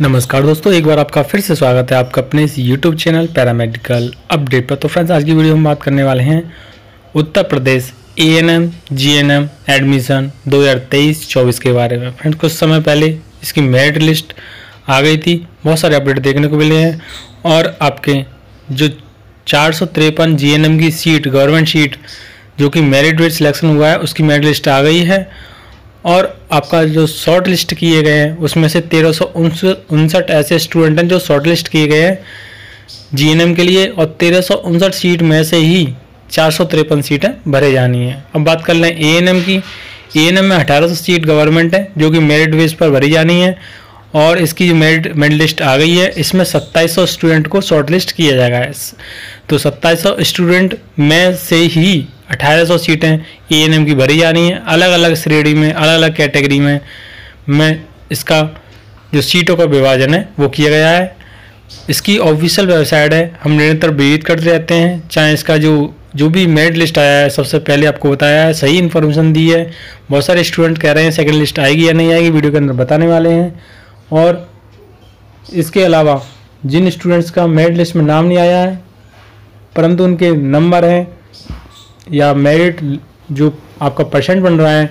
नमस्कार दोस्तों, एक बार आपका फिर से स्वागत है आपका अपने इस यूट्यूब चैनल पैरामेडिकल अपडेट पर। तो फ्रेंड्स आज की वीडियो में बात करने वाले हैं Uttar Pradesh A N M G N M admission 2023-24 के बारे में। फ्रेंड्स कुछ समय पहले इसकी मेरिट लिस्ट आ गई थी, बहुत सारे अपडेट देखने को मिले हैं और आपके जो चार सौ तिरपन जी एन एम की सीट गवर्नमेंट सीट जो कि मेरिट वेट सिलेक्शन हुआ है, उसकी मेरिट लिस्ट आ गई है और आपका जो शॉर्ट लिस्ट किए गए हैं, उसमें से तेरह सौ उनसठ ऐसे स्टूडेंट हैं जो शॉर्ट लिस्ट किए गए हैं जीएनएम के लिए और तेरह सौ उनसठ सीट में से ही चार सौ तिरपन सीटें भरे जानी है। अब बात कर लें एएनएम की। एएनएम में अठारह सौ सीट गवर्नमेंट है, जो कि मेरिट बेस पर भरी जानी है और इसकी जो मेरिट मेरिट लिस्ट आ गई है, इसमें सत्ताईस सौ स्टूडेंट को शॉर्ट लिस्ट किया जाएगा। तो सत्ताईस सौ स्टूडेंट में से ही 1800 सीटें ए की भरी जा रही हैं। अलग अलग श्रेणी में अलग अलग कैटेगरी में में इसका, जो सीटों का विभाजन है, वो किया गया है। इसकी ऑफिशियल वेबसाइट है, हम निरंतर विज़िट करते रहते हैं। चाहे इसका जो जो भी मेरिट लिस्ट आया है, सबसे पहले आपको बताया है, सही इन्फॉर्मेशन दी है। बहुत सारे स्टूडेंट कह रहे हैं, सेकंड लिस्ट आएगी या नहीं आएगी? वीडियो के अंदर बताने वाले हैं। और इसके अलावा, जिन स्टूडेंट्स का मेरिट लिस्ट में नाम नहीं आया है, परंतु उनके नंबर हैं या मेरिट जो आपका परसेंट बन रहा है,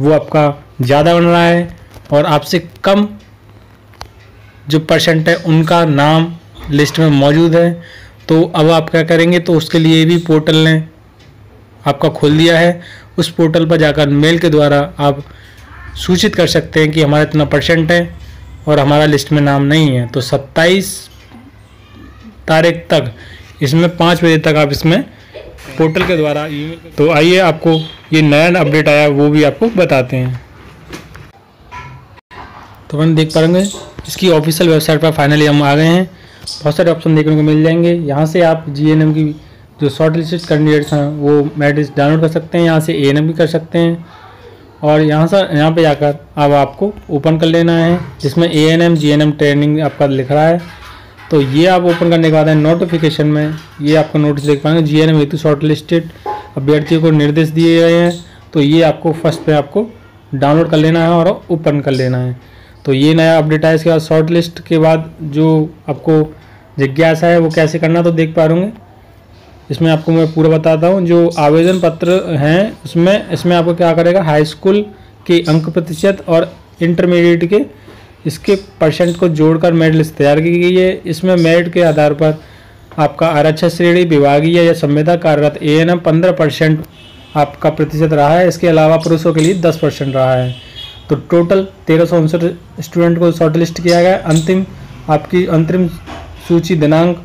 वो आपका ज़्यादा बन रहा है और आपसे कम जो परसेंट है, उनका नाम लिस्ट में मौजूद है। तो अब आप क्या करेंगे तो उसके लिए भी पोर्टल ने आपका खोल दिया है। उस पोर्टल पर जाकर मेल के द्वारा आप सूचित कर सकते हैं कि हमारा इतना परसेंट है और हमारा लिस्ट में नाम नहीं है। तो 27 तारीख तक, इसमें पाँच बजे तक आप इसमें पोर्टल के द्वारा तो आइए आपको ये नया अपडेट आया, वो भी आपको बताते हैं। तो हम देख पाएँगे इसकी ऑफिशियल वेबसाइट पर फाइनली हम आ गए हैं। बहुत सारे ऑप्शन देखने को मिल जाएँगे। यहाँ से आप जीएनएम की जो शॉर्ट लिस्टेड कैंडिडेट्स हैं, वो मेरिट डाउनलोड कर सकते हैं, यहाँ से एएनएम भी कर सकते हैं। और यहाँ से यहाँ पे जाकर अब आपको ओपन कर लेना है, जिसमें A N M G N M training आपका लिख रहा है। तो ये आप ओपन करने के बाद नोटिफिकेशन में, ये आपको नोटिस देख पाएँगे। जी एन एम हेतु शॉर्ट लिस्टेड अभ्यर्थियों को निर्देश दिए गए हैं। तो ये आपको फ़र्स्ट पे आपको डाउनलोड कर लेना है और ओपन कर लेना है। तो ये नया अपडेट आया, इसके बाद शॉर्ट लिस्ट के बाद जो आपको जिज्ञासा है, वो कैसे करना तो देख पा रहे इसमें आपको मैं पूरा बताता हूँ, जो आवेदन पत्र हैं, उसमें, इसमें आपको क्या करेगा हाई स्कूल के अंक प्रतिशत और इंटरमीडिएट के इसके परसेंट को जोड़कर मेरिट लिस्ट तैयार की गई है। इसमें मेरिट के आधार पर आपका आरक्षण श्रेणी, विभागीय या संविदा कार्यरत ए एन एम पंद्रह परसेंट आपका प्रतिशत रहा है। इसके अलावा पुरुषों के लिए दस परसेंट रहा है। तो टोटल तेरह सौ उनसठ स्टूडेंट को शॉर्ट लिस्ट किया गया। अंतिम आपकी अंतरिम सूची दिनांक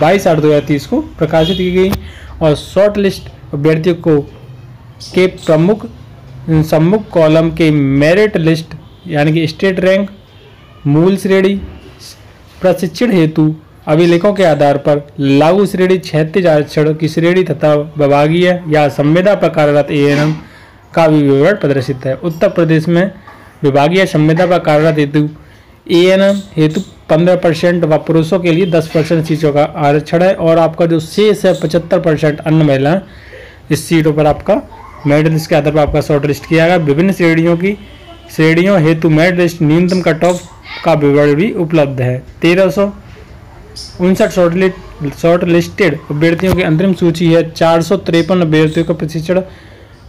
बाईस आठ दो हज़ार तीस को प्रकाशित की गई। और शॉर्ट लिस्ट अभ्यर्थियों को के प्रमुख, सम्मुख कॉलम के मेरिट लिस्ट यानी कि स्टेट रैंक, मूल श्रेणी प्रशिक्षण हेतु, अभिलेखों के आधार पर लागू श्रेणी क्षैतिज आरक्षण की श्रेणी तथा विभागीय या संविदा पर कार्यरत ए का भी विवरण प्रदर्शित है। उत्तर प्रदेश में विभागीय संविदा पर कार्यरत हेतु ए एन एम हेतु पंद्रह परसेंट व पुरुषों के लिए दस परसेंट सीटों का आरक्षण है और आपका जो शेष है पचहत्तर परसेंट अन्य महिला इस सीटों पर आपका मेरिट लिस्ट के आधार पर आपका शॉर्ट लिस्ट किया गया। विभिन्न श्रेणियों की श्रेणियों हेतु मेरिट लिस्ट न्यूनतम कट ऑफ़ का विवरण भी उपलब्ध है। तेरह सौ उनसठ शॉर्ट लिस्टेड अभ्यर्थियों की अंतरिम सूची है। चार सौ तिरपन अभ्यर्थियों का प्रशिक्षण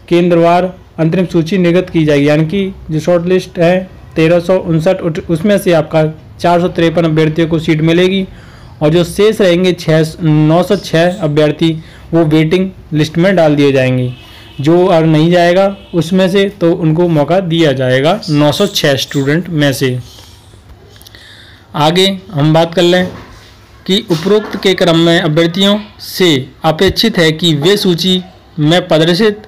केंद्रवार अंतरिम सूची निर्गत की जाएगी। यानी कि जो शॉर्ट लिस्ट है, तेरह सौ उनसठ उसमें से आपका चार सौ तिरपन अभ्यर्थियों को सीट मिलेगी और जो शेष रहेंगे छः नौ सौ छः अभ्यर्थी, वो वेटिंग लिस्ट में डाल दिए जाएँगे। जो और नहीं जाएगा, उसमें से तो उनको मौका दिया जाएगा 906 स्टूडेंट में से। आगे हम बात कर लें कि उपरोक्त के क्रम में अभ्यर्थियों से अपेक्षित है कि वे सूची में प्रदर्शित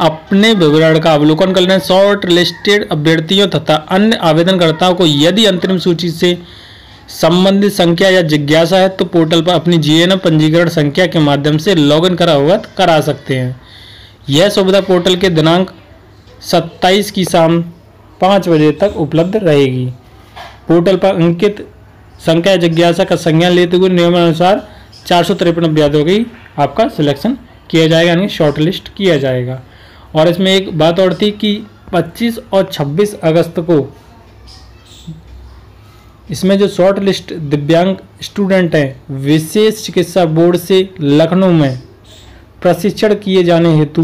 अपने विवरण का अवलोकन कर लें। शॉर्ट लिस्टेड अभ्यर्थियों तथा अन्य आवेदनकर्ताओं को यदि अंतरिम सूची से संबंधित संख्या या जिज्ञासा है तो पोर्टल पर अपनी जीएनएम पंजीकरण संख्या के माध्यम से लॉगिन कर अवगत करा सकते हैं। यह सुविधा पोर्टल के दिनांक 27 की शाम पाँच बजे तक उपलब्ध रहेगी। पोर्टल पर अंकित संख्या जिज्ञासा का संज्ञान लेते हुए नियमानुसार चार सौ तिरपन अभ्यर्थियों की आपका सिलेक्शन किया जाएगा, यानी शॉर्ट लिस्ट किया जाएगा। और इसमें एक बात और थी कि 25 और 26 अगस्त को इसमें जो शॉर्ट लिस्ट दिव्यांग स्टूडेंट हैं, विशेष चिकित्सा बोर्ड से लखनऊ में प्रशिक्षण किए जाने हेतु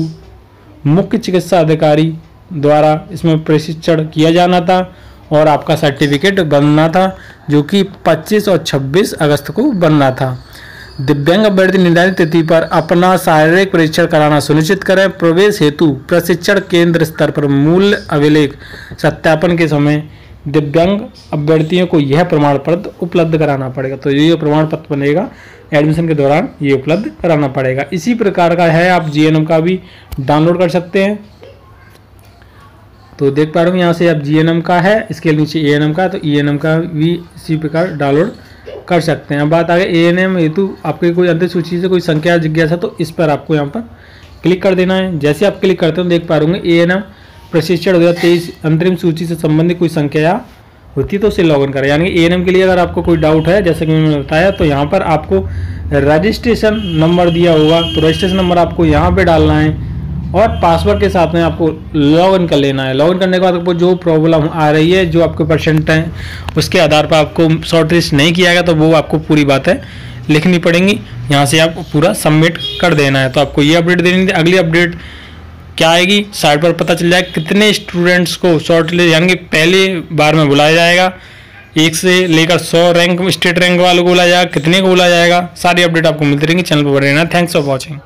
मुख्य चिकित्सा अधिकारी द्वारा इसमें प्रशिक्षण किया जाना था और आपका सर्टिफिकेट बनना था, जो कि 25 और 26 अगस्त को बनना था। दिव्यांग अभ्यर्थी निर्धारित तिथि पर अपना शारीरिक परीक्षण कराना सुनिश्चित करें। प्रवेश हेतु प्रशिक्षण केंद्र स्तर पर मूल्य अभिलेख सत्यापन के समय दिव्यांग अभ्यर्थियों को यह प्रमाण पत्र उपलब्ध कराना पड़ेगा। तो ये प्रमाण पत्र बनेगा एडमिशन के दौरान ये उपलब्ध कराना पड़ेगा। इसी प्रकार का है, आप जीएनएम का भी डाउनलोड कर सकते हैं। तो देख पा रहे हो यहाँ से आप जीएनएम का है, इसके नीचे एएनएम का तो ई का भी इसी प्रकार डाउनलोड कर सकते हैं। अब बात आ गई ए एन एम हेतु, आपके कोई अंतिम सूची से कोई संख्या, जिज्ञासा तो इस पर आपको यहाँ पर क्लिक कर देना है। जैसे आप क्लिक करते हो, देख पा रहे एन एम प्रशिक्षण दो हज़ार तेईस अंतरिम सूची से संबंधित कोई संख्या होती है तो उसे लॉग इन करें। यानी ए एन के लिए अगर आपको कोई डाउट है, जैसे कि मैंने बताया तो यहाँ पर आपको रजिस्ट्रेशन नंबर दिया होगा। तो रजिस्ट्रेशन नंबर आपको यहाँ पे डालना है और पासवर्ड के साथ में आपको लॉग इन कर लेना है। लॉग इन करने के बाद आपको जो प्रॉब्लम आ रही है, जो आपके परसेंट हैं, उसके आधार पर आपको शॉर्ट लिस्ट नहीं किया गया तो वो आपको पूरी बातें लिखनी पड़ेंगी। यहाँ से आप पूरा सबमिट कर देना है। तो आपको ये अपडेट देनी थी। अगली अपडेट क्या आएगी? साइट पर पता चल जाएगा कितने स्टूडेंट्स को शॉर्ट लिस्ट यानी कि पहले बार में बुलाया जाएगा। एक से लेकर सौ रैंक स्टेट रैंक वालों को बुलाया जाएगा, कितने को बुलाया जाएगा? सारी अपडेट आपको मिलती रहेंगी चैनल पर बढ़ रहना। Thanks for watching